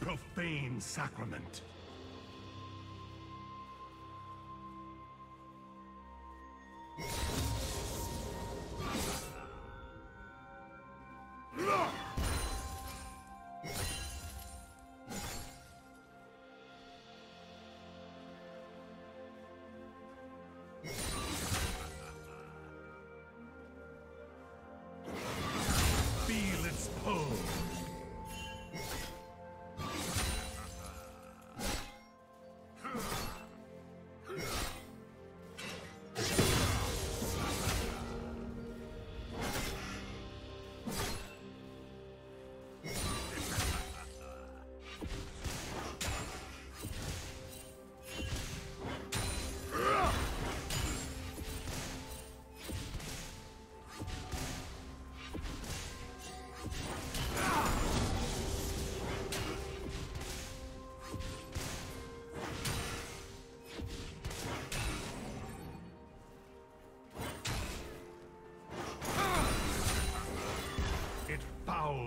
profane sacrament.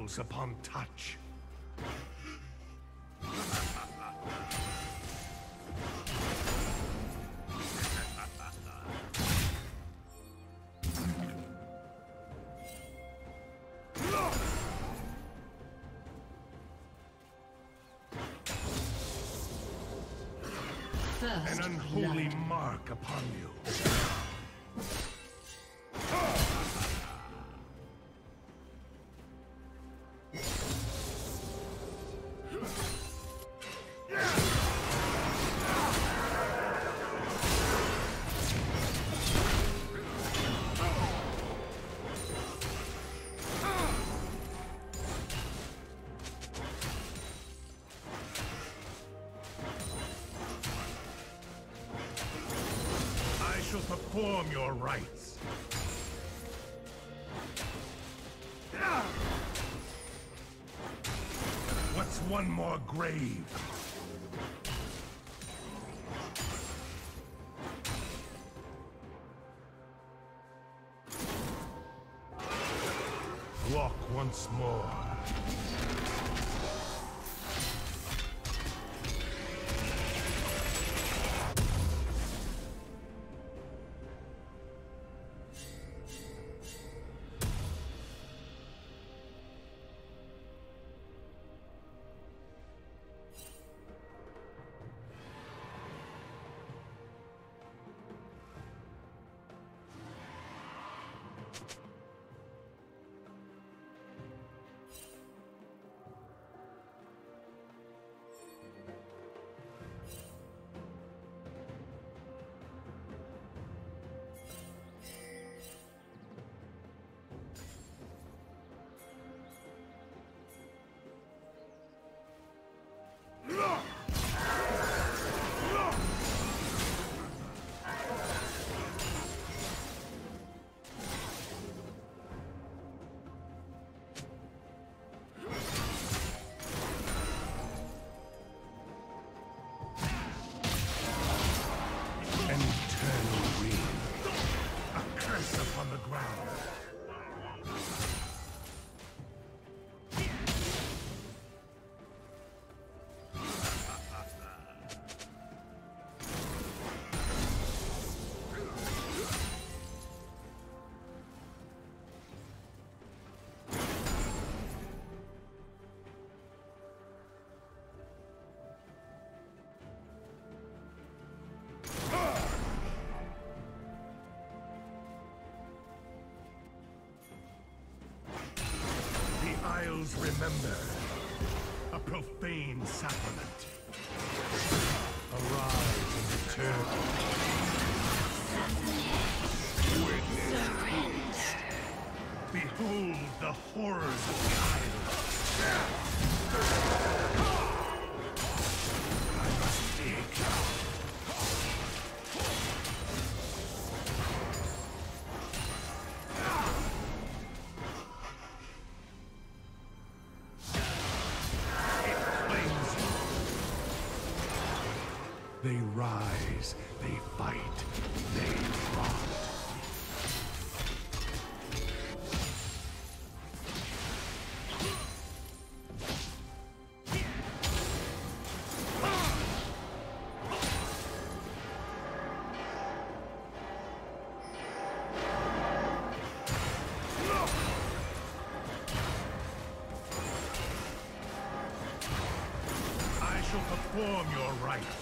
Fouls upon touch. An unholy mark upon you. Perform your rites. What's one more grave? The remember. A profane sacrament. Arise and return. Behold the horrors of the Isles. Perform your rites.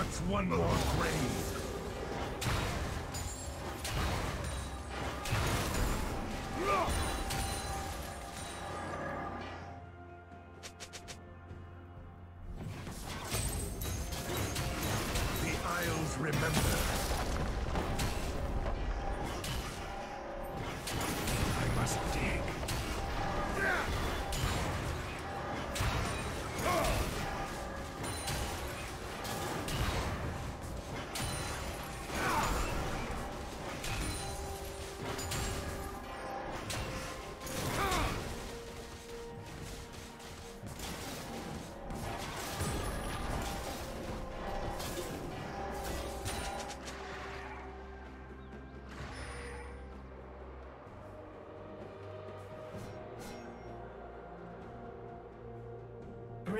What's one more grave? The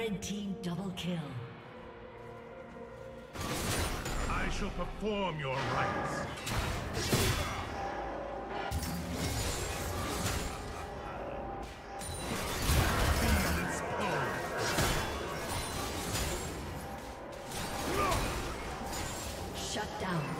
Red team double kill. I shall perform your rites. Shut down.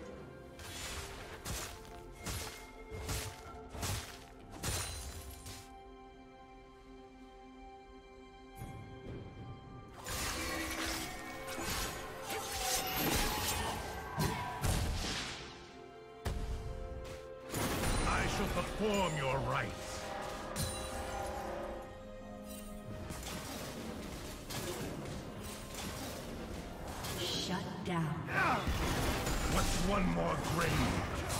One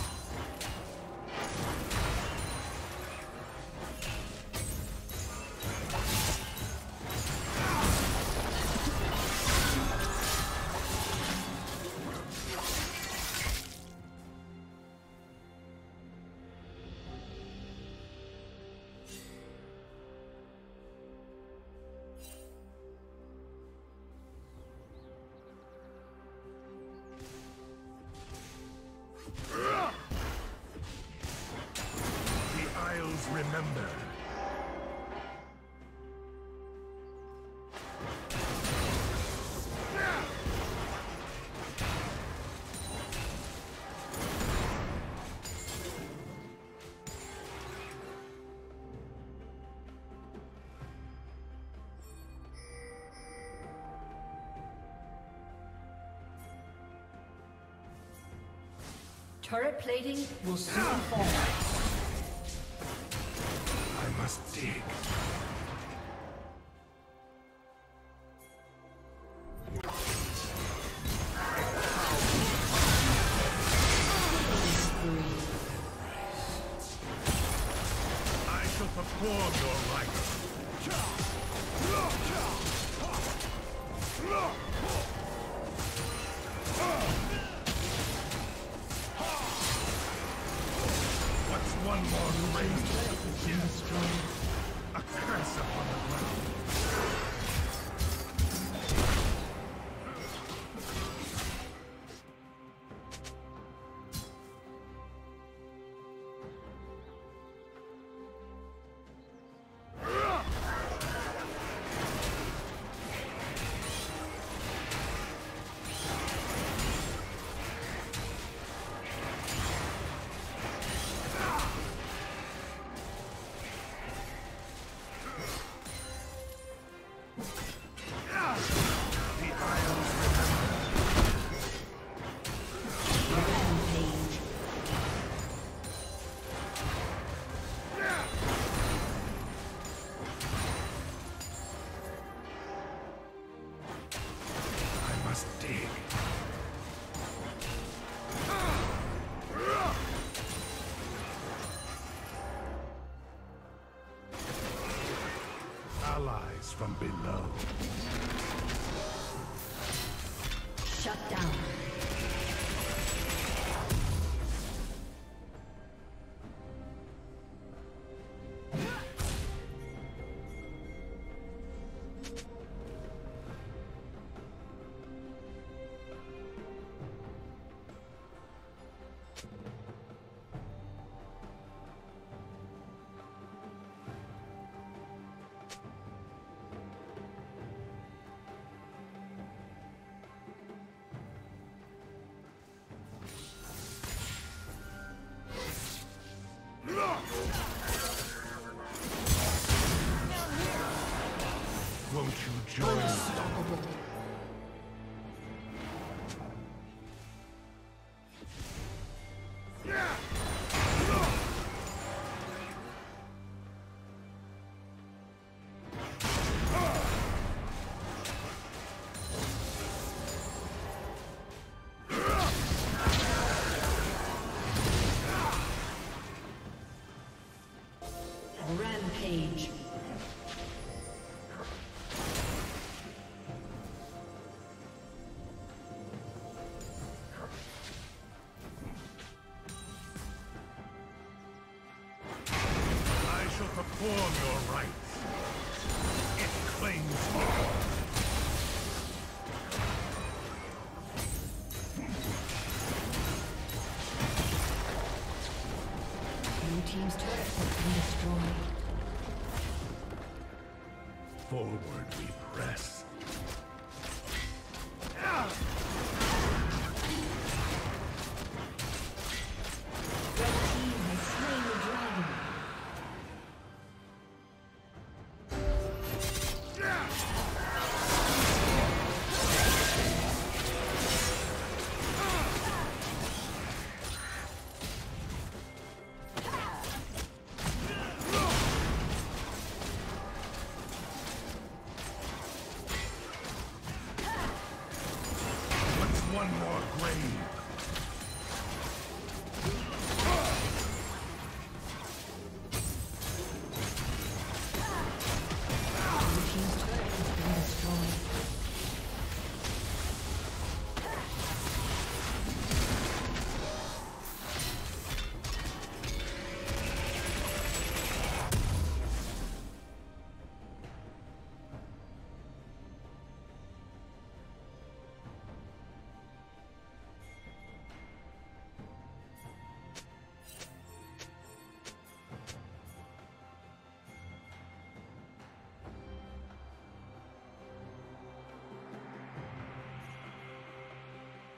Turret plating will soon fall I must dig. From below. Team's turret has been destroyed. Forward we press.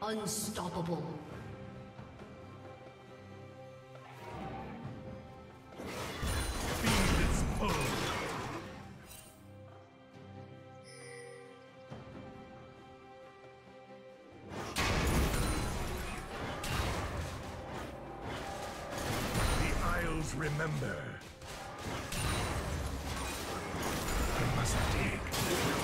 Unstoppable. remember. I must dig.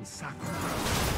in sacrifice.